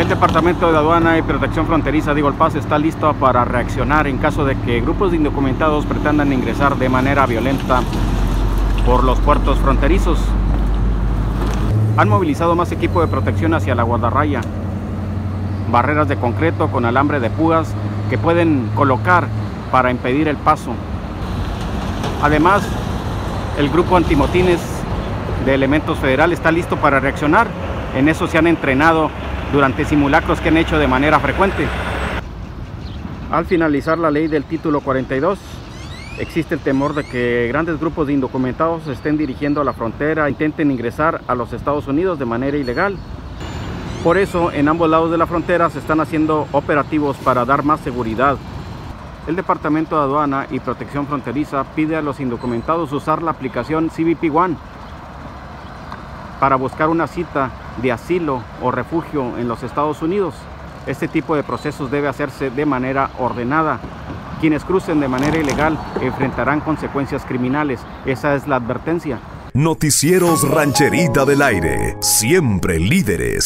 El Departamento de Aduana y Protección Fronteriza de Paz está listo para reaccionar en caso de que grupos de indocumentados pretendan ingresar de manera violenta por los puertos fronterizos. Han movilizado más equipo de protección hacia la guardarraya, barreras de concreto con alambre de púas que pueden colocar para impedir el paso. Además, el grupo antimotines de elementos federal está listo para reaccionar. En eso se han entrenado durante simulacros que han hecho de manera frecuente. Al finalizar la ley del título 42, existe el temor de que grandes grupos de indocumentados se estén dirigiendo a la frontera, e intenten ingresar a los Estados Unidos de manera ilegal. Por eso, en ambos lados de la frontera se están haciendo operativos para dar más seguridad. El Departamento de Aduana y Protección Fronteriza pide a los indocumentados usar la aplicación CBP One para buscar una cita de asilo o refugio en los Estados Unidos. Este tipo de procesos debe hacerse de manera ordenada. Quienes crucen de manera ilegal enfrentarán consecuencias criminales. Esa es la advertencia. Noticieros Rancherita del Aire, siempre líderes.